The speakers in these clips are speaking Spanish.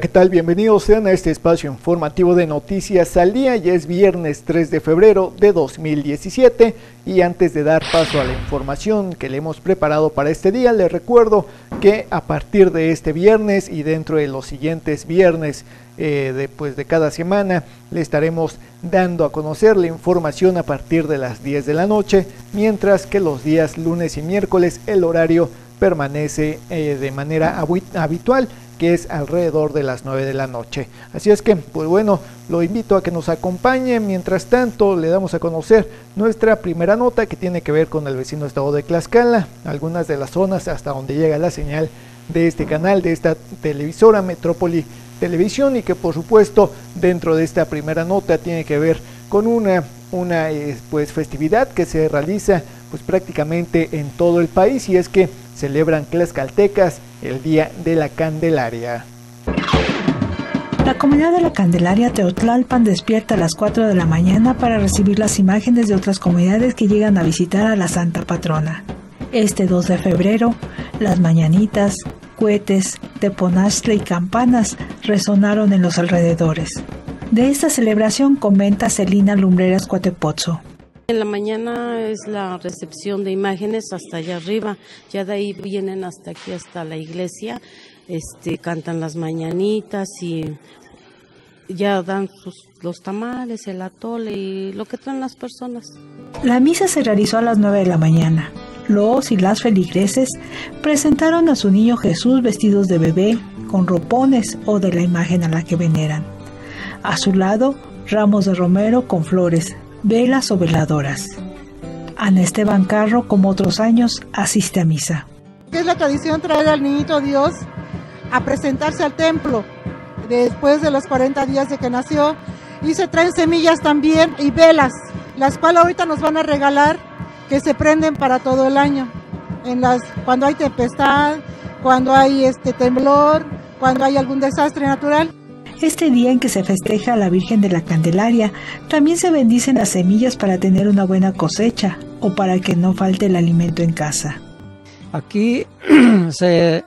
¿qué tal? Bienvenidos sean a este espacio informativo de Noticias al Día. Ya es viernes 3 de febrero de 2017 y antes de dar paso a la información que le hemos preparado para este día, les recuerdo que a partir de este viernes y dentro de los siguientes viernes eh, de, pues, de cada semana le estaremos dando a conocer la información a partir de las 10 de la noche, mientras que los días lunes y miércoles el horario permanece eh, de manera habitual que es alrededor de las 9 de la noche. Así es que, pues bueno, lo invito a que nos acompañe. Mientras tanto, le damos a conocer nuestra primera nota que tiene que ver con el vecino estado de Tlaxcala, algunas de las zonas hasta donde llega la señal de este canal, de esta televisora Metrópoli Televisión y que por supuesto dentro de esta primera nota tiene que ver con una, una eh, pues, festividad que se realiza pues prácticamente en todo el país y es que celebran Tlaxcaltecas el Día de la Candelaria. La comunidad de la Candelaria Teotlalpan despierta a las 4 de la mañana para recibir las imágenes de otras comunidades que llegan a visitar a la Santa Patrona. Este 2 de febrero, las mañanitas, cohetes, teponastle y campanas resonaron en los alrededores. De esta celebración comenta Celina Lumbreras Cuatepozzo. En la mañana es la recepción de imágenes hasta allá arriba, ya de ahí vienen hasta aquí, hasta la iglesia, este, cantan las mañanitas y ya dan los tamales, el atole y lo que traen las personas. La misa se realizó a las 9 de la mañana. Los y las feligreses presentaron a su niño Jesús vestidos de bebé, con ropones o de la imagen a la que veneran. A su lado, ramos de romero con flores, velas o veladoras. Ana Esteban Carro, como otros años, asiste a misa. Es la tradición traer al niñito Dios a presentarse al templo después de los 40 días de que nació. Y se traen semillas también y velas, las cuales ahorita nos van a regalar que se prenden para todo el año. En las, cuando hay tempestad, cuando hay este temblor, cuando hay algún desastre natural. Este día en que se festeja a la Virgen de la Candelaria, también se bendicen las semillas para tener una buena cosecha o para que no falte el alimento en casa. Aquí se,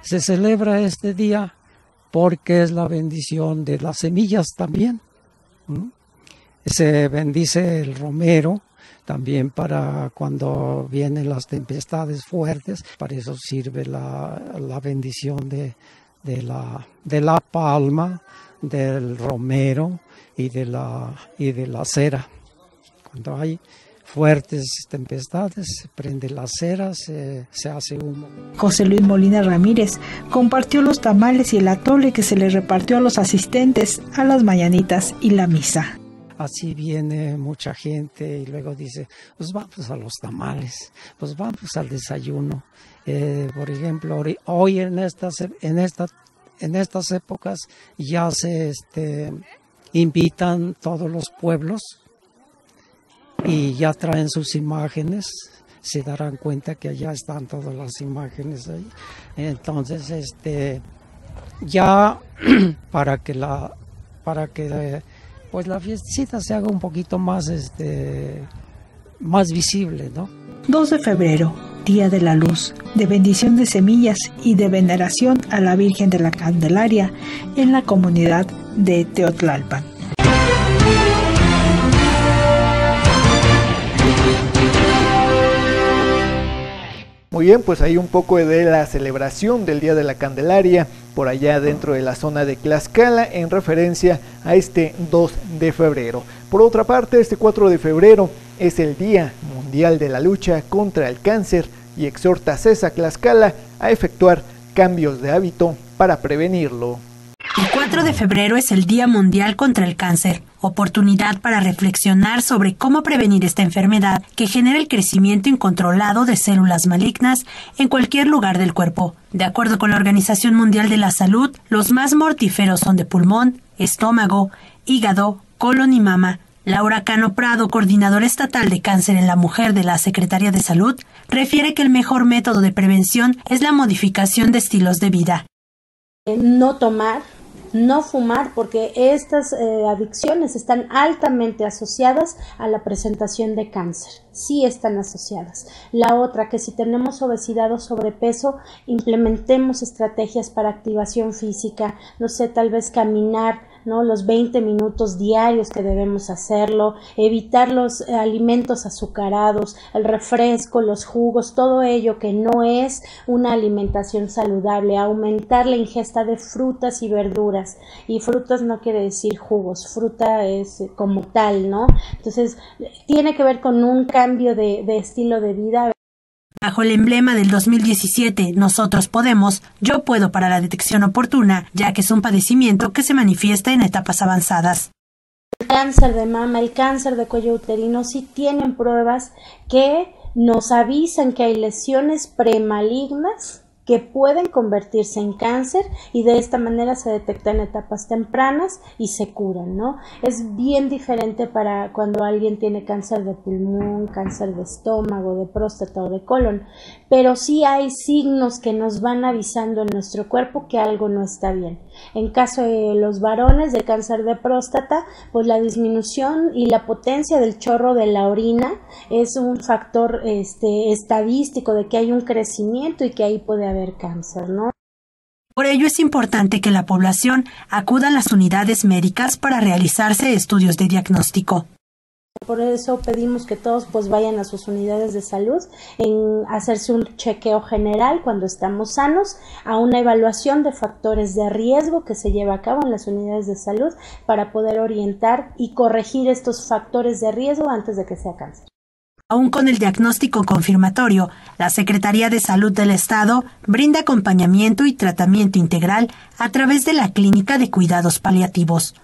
se celebra este día porque es la bendición de las semillas también. Se bendice el romero también para cuando vienen las tempestades fuertes, para eso sirve la, la bendición de, de la, de la palma, del romero y de la, y de la cera. Cuando hay fuertes tempestades, prende la cera, se, se, hace humo. José Luis Molina Ramírez compartió los tamales y el atole que se le repartió a los asistentes a las mañanitas y la misa. Así viene mucha gente y luego dice, pues vamos a los tamales, pues vamos al desayuno. Eh, por ejemplo, hoy en estas, en, esta, en estas épocas ya se este, invitan todos los pueblos y ya traen sus imágenes, se darán cuenta que allá están todas las imágenes ahí. Entonces, este, ya para que la, para que pues la fiestecita se haga un poquito más, este, más visible, ¿no? 2 de febrero, Día de la Luz, de bendición de semillas y de veneración a la Virgen de la Candelaria en la comunidad de Teotlalpan. Muy bien, pues hay un poco de la celebración del Día de la Candelaria por allá dentro de la zona de Tlaxcala en referencia a este 2 de febrero. Por otra parte, este 4 de febrero es el Día Mundial de la Lucha contra el Cáncer y exhorta a César Tlaxcala a efectuar cambios de hábito para prevenirlo. El 4 de febrero es el Día Mundial contra el Cáncer, oportunidad para reflexionar sobre cómo prevenir esta enfermedad que genera el crecimiento incontrolado de células malignas en cualquier lugar del cuerpo. De acuerdo con la Organización Mundial de la Salud, los más mortíferos son de pulmón, estómago, hígado, colon y mama. Laura Cano Prado, coordinadora estatal de cáncer en la mujer de la Secretaría de Salud, refiere que el mejor método de prevención es la modificación de estilos de vida. No tomar no fumar porque estas eh, adicciones están altamente asociadas a la presentación de cáncer. Sí están asociadas. La otra, que si tenemos obesidad o sobrepeso, implementemos estrategias para activación física, no sé, tal vez caminar, ¿no? Los 20 minutos diarios que debemos hacerlo, evitar los alimentos azucarados, el refresco, los jugos, todo ello que no es una alimentación saludable, aumentar la ingesta de frutas y verduras. Y frutas no quiere decir jugos, fruta es como tal, ¿no? Entonces, tiene que ver con un cambio de, de estilo de vida. Bajo el emblema del 2017, Nosotros Podemos, Yo Puedo para la detección oportuna, ya que es un padecimiento que se manifiesta en etapas avanzadas. El cáncer de mama, el cáncer de cuello uterino, sí tienen pruebas que nos avisan que hay lesiones premalignas que pueden convertirse en cáncer y de esta manera se detectan etapas tempranas y se curan, ¿no? Es bien diferente para cuando alguien tiene cáncer de pulmón, cáncer de estómago, de próstata o de colon, pero sí hay signos que nos van avisando en nuestro cuerpo que algo no está bien. En caso de los varones de cáncer de próstata, pues la disminución y la potencia del chorro de la orina es un factor este, estadístico de que hay un crecimiento y que ahí puede haber cáncer, ¿no? Por ello es importante que la población acuda a las unidades médicas para realizarse estudios de diagnóstico. Por eso pedimos que todos pues vayan a sus unidades de salud en hacerse un chequeo general cuando estamos sanos, a una evaluación de factores de riesgo que se lleva a cabo en las unidades de salud para poder orientar y corregir estos factores de riesgo antes de que sea cáncer. Aún con el diagnóstico confirmatorio, la Secretaría de Salud del Estado brinda acompañamiento y tratamiento integral a través de la Clínica de Cuidados Paliativos.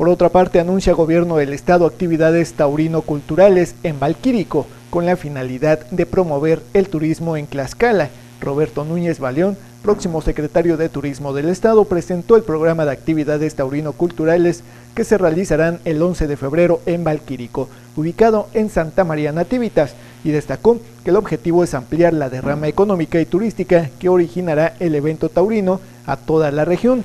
Por otra parte, anuncia Gobierno del Estado actividades taurino-culturales en Valquírico con la finalidad de promover el turismo en Tlaxcala. Roberto Núñez Baleón, próximo secretario de Turismo del Estado, presentó el programa de actividades taurino-culturales que se realizarán el 11 de febrero en Valquírico, ubicado en Santa María Nativitas, y destacó que el objetivo es ampliar la derrama económica y turística que originará el evento taurino a toda la región,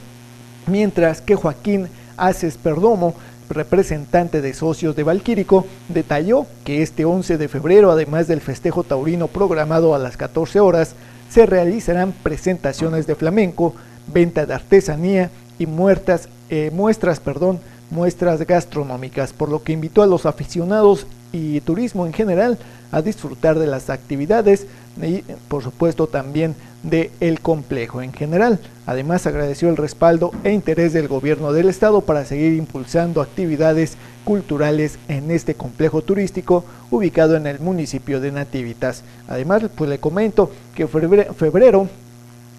mientras que Joaquín Aces Perdomo, representante de socios de Valquírico, detalló que este 11 de febrero, además del festejo taurino programado a las 14 horas, se realizarán presentaciones de flamenco, venta de artesanía y muertas, eh, muestras, perdón, muestras gastronómicas, por lo que invitó a los aficionados y turismo en general a disfrutar de las actividades y por supuesto también de el complejo en general. Además agradeció el respaldo e interés del gobierno del estado para seguir impulsando actividades culturales en este complejo turístico ubicado en el municipio de Nativitas. Además, pues le comento que febrero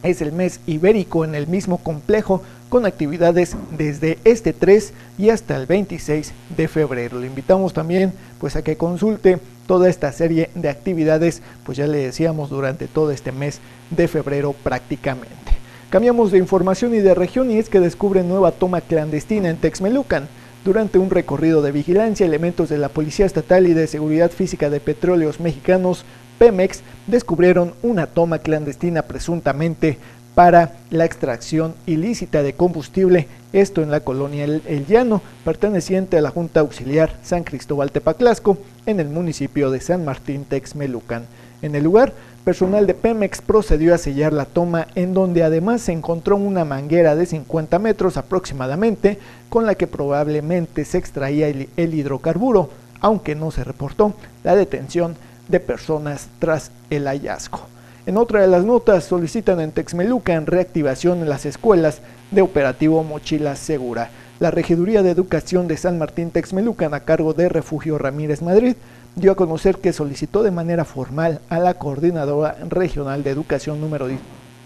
es el mes ibérico en el mismo complejo con actividades desde este 3 y hasta el 26 de febrero. Le invitamos también pues a que consulte toda esta serie de actividades, pues ya le decíamos durante todo este mes de febrero prácticamente. Cambiamos de información y de región y es que descubren nueva toma clandestina en Texmelucan. Durante un recorrido de vigilancia, elementos de la Policía Estatal y de Seguridad Física de Petróleos Mexicanos, Pemex, descubrieron una toma clandestina presuntamente para la extracción ilícita de combustible, esto en la colonia El, Llano, perteneciente a la Junta Auxiliar San Cristóbal Tepaclasco, en el municipio de San Martín Texmelucan. En el lugar, personal de Pemex procedió a sellar la toma en donde además se encontró una manguera de 50 metros aproximadamente con la que probablemente se extraía el, hidrocarburo, aunque no se reportó la detención de personas tras el hallazgo. En otra de las notas solicitan en Texmelucan reactivación en las escuelas de operativo Mochila Segura. La Regiduría de Educación de San Martín Texmelucan a cargo de Refugio Ramírez Madrid dio a conocer que solicitó de manera formal a la Coordinadora Regional de Educación número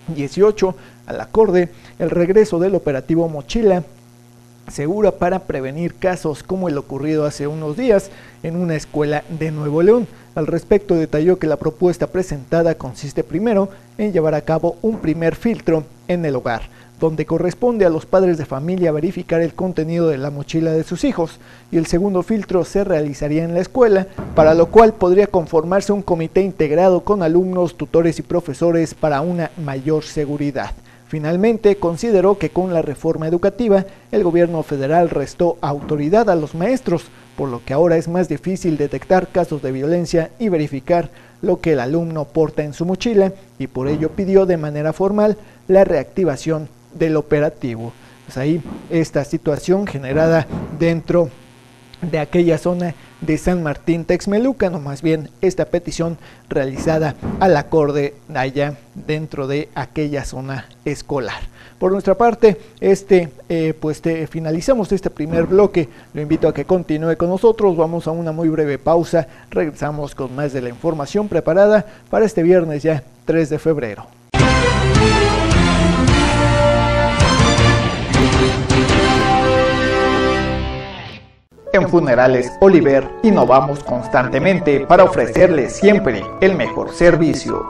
18, a la CORDE, el regreso del operativo Mochila segura para prevenir casos como el ocurrido hace unos días en una escuela de Nuevo León. Al respecto detalló que la propuesta presentada consiste primero en llevar a cabo un primer filtro en el hogar, donde corresponde a los padres de familia verificar el contenido de la mochila de sus hijos, y el segundo filtro se realizaría en la escuela, para lo cual podría conformarse un comité integrado con alumnos, tutores y profesores para una mayor seguridad. Finalmente, consideró que con la reforma educativa, el gobierno federal restó autoridad a los maestros, por lo que ahora es más difícil detectar casos de violencia y verificar lo que el alumno porta en su mochila, y por ello pidió de manera formal la reactivación del operativo. Pues ahí esta situación generada dentro de aquella zona de San Martín Texmelucan, o más bien esta petición realizada al acorde allá dentro de aquella zona escolar. Por nuestra parte, este, eh, pues finalizamos este primer bloque. Lo invito a que continúe con nosotros. Vamos a una muy breve pausa. Regresamos con más de la información preparada para este viernes ya 3 de febrero. En Funerales Oliver innovamos constantemente para ofrecerles siempre el mejor servicio.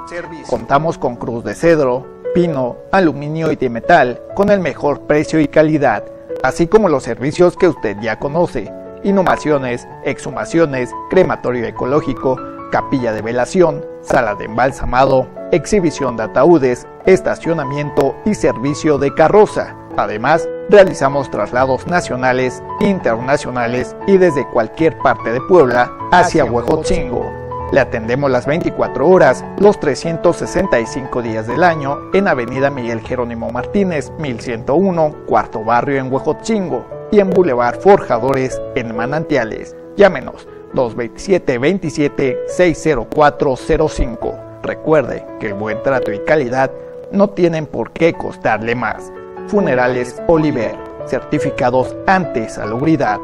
Contamos con cruz de cedro, pino, aluminio y de metal con el mejor precio y calidad, así como los servicios que usted ya conoce. Inhumaciones, exhumaciones, crematorio ecológico, capilla de velación, sala de embalsamado, exhibición de ataúdes, estacionamiento y servicio de carroza. Además, realizamos traslados nacionales, internacionales y desde cualquier parte de Puebla hacia Huejotzingo. Le atendemos las 24 horas, los 365 días del año en Avenida Miguel Jerónimo Martínez, 1101, cuarto barrio en Huejotzingo y en Boulevard Forjadores en Manantiales. Llámenos 227 27 60405. Recuerde que el buen trato y calidad no tienen por qué costarle más. Funerales Oliver, certificados ante salubridad.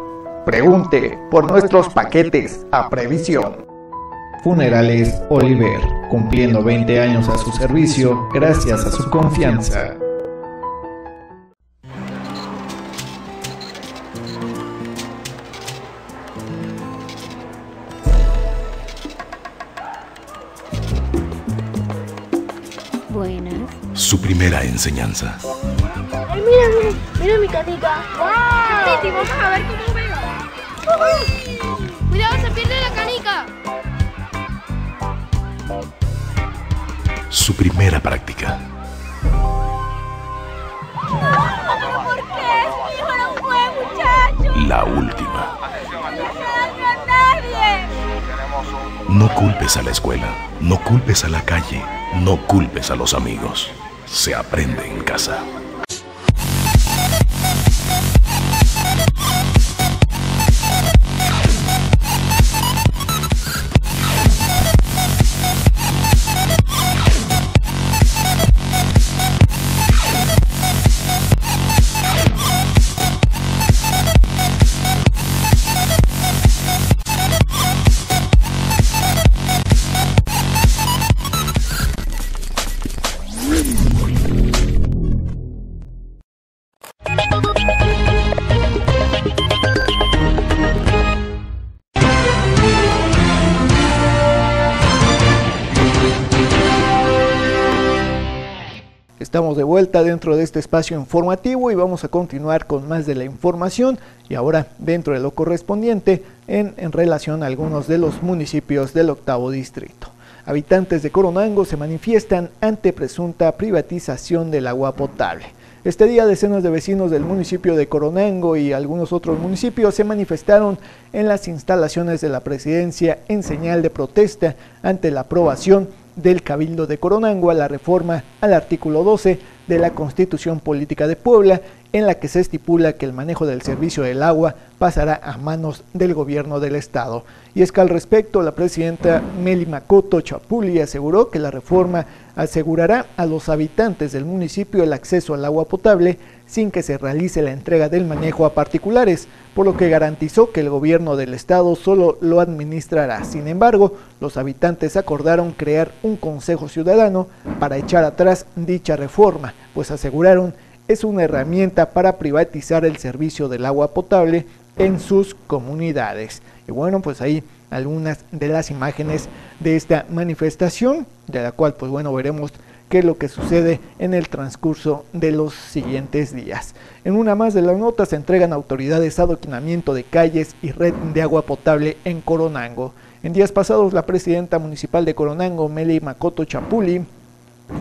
Pregunte por nuestros paquetes a previsión. Funerales Oliver, cumpliendo 20 años a su servicio gracias a su confianza. Primera enseñanza. Ay, mira, mira, mira mi canica. ¡Wow! Titi, vamos a ver cómo veo. Cuidado, se pierde la canica. Su primera práctica. ¿Por qué? Mi hijo no fue, muchacho. La última. No se daño a nadie. No culpes a la escuela, no culpes a la calle, no culpes a los amigos. Se aprende en casa. Estamos de vuelta dentro de este espacio informativo y vamos a continuar con más de la información y ahora dentro de lo correspondiente en, en relación a algunos de los municipios del octavo distrito. Habitantes de Coronango se manifiestan ante presunta privatización del agua potable. Este día decenas de vecinos del municipio de Coronango y algunos otros municipios se manifestaron en las instalaciones de la presidencia en señal de protesta ante la aprobación del Cabildo de Coronango a la reforma al artículo 12 de la Constitución Política de Puebla, en la que se estipula que el manejo del servicio del agua pasará a manos del gobierno del Estado. Y es que al respecto, la presidenta Meli Makoto Chapuli aseguró que la reforma asegurará a los habitantes del municipio el acceso al agua potable sin que se realice la entrega del manejo a particulares, por lo que garantizó que el gobierno del estado solo lo administrará. Sin embargo, los habitantes acordaron crear un consejo ciudadano para echar atrás dicha reforma, pues aseguraron es una herramienta para privatizar el servicio del agua potable en sus comunidades. Y bueno, pues ahí algunas de las imágenes de esta manifestación, de la cual pues bueno veremos qué es lo que sucede en el transcurso de los siguientes días. En una más de las notas se entregan autoridades adoquinamiento de calles y red de agua potable en Coronango. En días pasados, la presidenta municipal de Coronango, Meli Makoto Chapuli,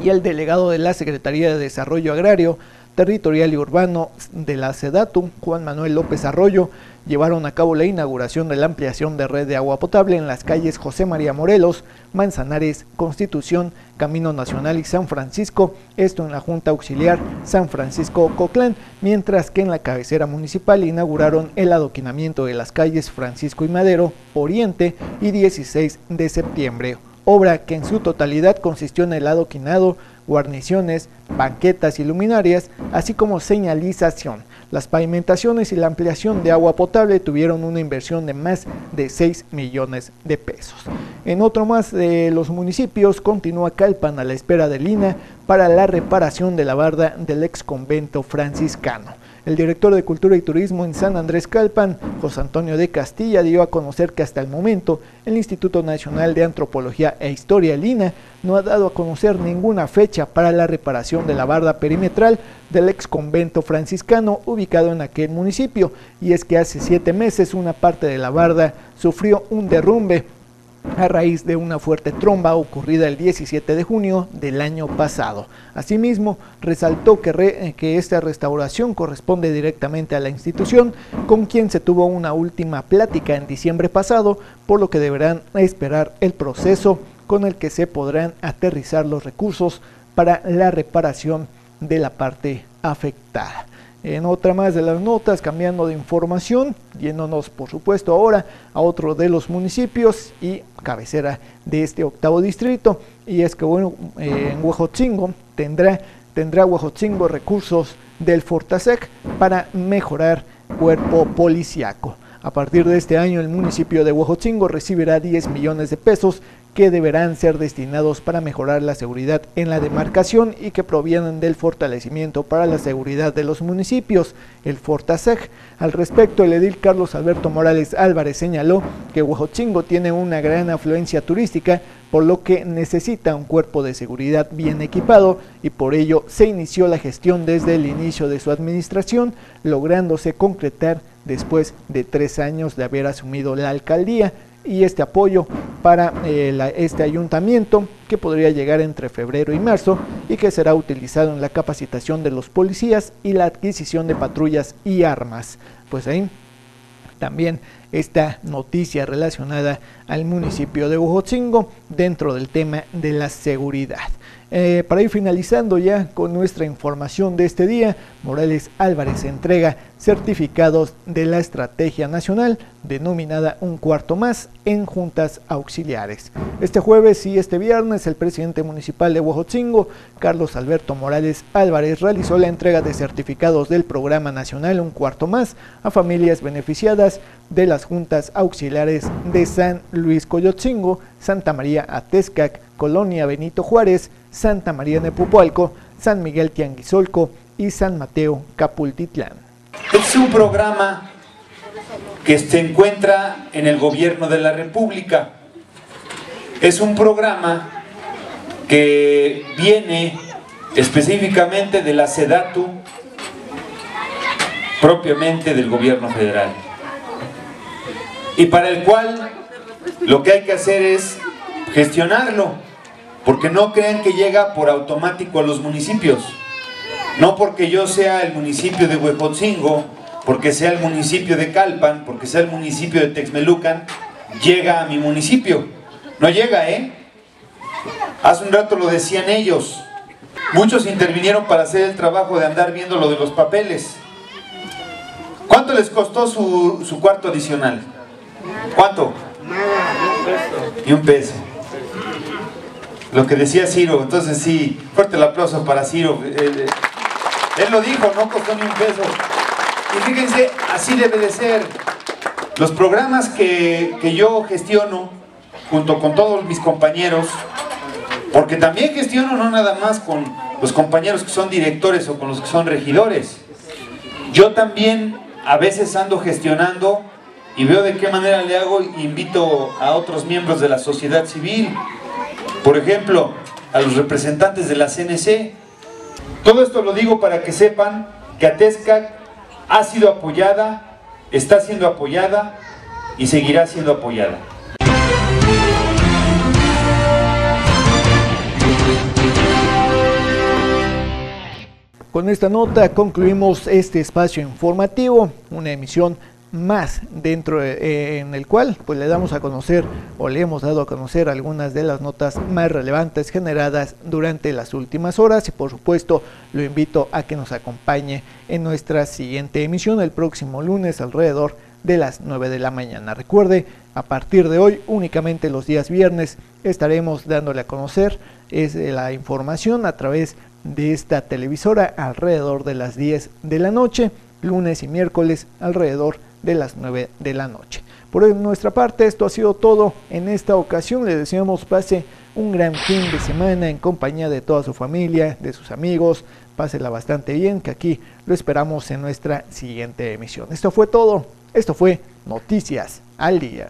y el delegado de la Secretaría de Desarrollo Agrario, Territorial y Urbano de la SEDATU, Juan Manuel López Arroyo, llevaron a cabo la inauguración de la ampliación de red de agua potable en las calles José María Morelos, Manzanares, Constitución, Camino Nacional y San Francisco, esto en la Junta Auxiliar San Francisco Coclán, mientras que en la cabecera municipal inauguraron el adoquinamiento de las calles Francisco y Madero, Oriente y 16 de septiembre, obra que en su totalidad consistió en el adoquinado, guarniciones, banquetas y luminarias, así como señalización las pavimentaciones y la ampliación de agua potable tuvieron una inversión de más de 6 millones de pesos. En otro más de los municipios continúa Calpan a la espera de Lina para la reparación de la barda del ex convento franciscano. El director de Cultura y Turismo en San Andrés Calpan, José Antonio de Castilla, dio a conocer que hasta el momento el Instituto Nacional de Antropología e Historia, Lina, no ha dado a conocer ninguna fecha para la reparación de la barda perimetral del ex convento franciscano ubicado en aquel municipio. Y es que hace siete meses una parte de la barda sufrió un derrumbe a raíz de una fuerte tromba ocurrida el 17 de junio del año pasado. Asimismo, resaltó que, que, esta restauración corresponde directamente a la institución, con quien se tuvo una última plática en diciembre pasado, por lo que deberán esperar el proceso con el que se podrán aterrizar los recursos para la reparación de la parte afectada. En otra más de las notas, cambiando de información, yéndonos por supuesto ahora a otro de los municipios y cabecera de este octavo distrito, y es que bueno, eh, en Huejotzingo tendrá, tendrá recursos del Fortasec para mejorar cuerpo policiaco. A partir de este año, el municipio de Huejotzingo recibirá 10 millones de pesos que deberán ser destinados para mejorar la seguridad en la demarcación y que provienen del fortalecimiento para la seguridad de los municipios, el Fortaseg. Al respecto, el edil Carlos Alberto Morales Álvarez señaló que Huejotzingo tiene una gran afluencia turística, por lo que necesita un cuerpo de seguridad bien equipado y por ello se inició la gestión desde el inicio de su administración, lográndose concretar después de tres años de haber asumido la alcaldía y este apoyo para eh, este ayuntamiento que podría llegar entre febrero y marzo y que será utilizado en la capacitación de los policías y la adquisición de patrullas y armas. Pues ahí también esta noticia relacionada al municipio de Ujotzingo dentro del tema de la seguridad. Eh, para ir finalizando ya con nuestra información de este día, Morales Álvarez entrega certificados de la Estrategia Nacional denominada Un Cuarto Más en juntas auxiliares. Este jueves y este viernes el presidente municipal de Huejotzingo, Carlos Alberto Morales Álvarez, realizó la entrega de certificados del Programa Nacional Un Cuarto Más a familias beneficiadas de las juntas auxiliares de San Luis Coyotzingo, Santa María Atezcac, Colonia Benito Juárez, Santa María Nepopualco, San Miguel Tianguizolco y San Mateo Capultitlán. Es un programa que se encuentra en el gobierno de la República. Es un programa que viene específicamente de la SEDATU, propiamente del gobierno federal. Y para el cual lo que hay que hacer es gestionarlo porque no crean que llega por automático a los municipios. No porque yo sea el municipio de Huejotzingo, porque sea el municipio de Calpan, porque sea el municipio de Texmelucan, llega a mi municipio. No llega, ¿eh? Hace un rato lo decían ellos. Muchos intervinieron para hacer el trabajo de andar viendo lo de los papeles. ¿Cuánto les costó su, su cuarto adicional? ¿Cuánto? Y un peso lo que decía Ciro, entonces sí, fuerte el aplauso para Ciro. Él, lo dijo, no costó ni un peso. Y fíjense, así debe de ser. Los programas que, que yo gestiono, junto con todos mis compañeros, porque también gestiono no nada más con los compañeros que son directores o con los que son regidores. Yo también a veces ando gestionando y veo de qué manera le hago invito a otros miembros de la sociedad civil por ejemplo, a los representantes de la CNC. Todo esto lo digo para que sepan que Atesca ha sido apoyada, está siendo apoyada y seguirá siendo apoyada. Con esta nota concluimos este espacio informativo, una emisión más dentro eh, en el cual pues le damos a conocer o le hemos dado a conocer algunas de las notas más relevantes generadas durante las últimas horas y por supuesto lo invito a que nos acompañe en nuestra siguiente emisión el próximo lunes alrededor de las 9 de la mañana. Recuerde, a partir de hoy únicamente los días viernes estaremos dándole a conocer es la información a través de esta televisora alrededor de las 10 de la noche, lunes y miércoles alrededor de las 9 de la noche. Por nuestra parte, esto ha sido todo en esta ocasión. Le deseamos pase un gran fin de semana en compañía de toda su familia, de sus amigos. Pásela bastante bien, que aquí lo esperamos en nuestra siguiente emisión. Esto fue todo. Esto fue Noticias al Día.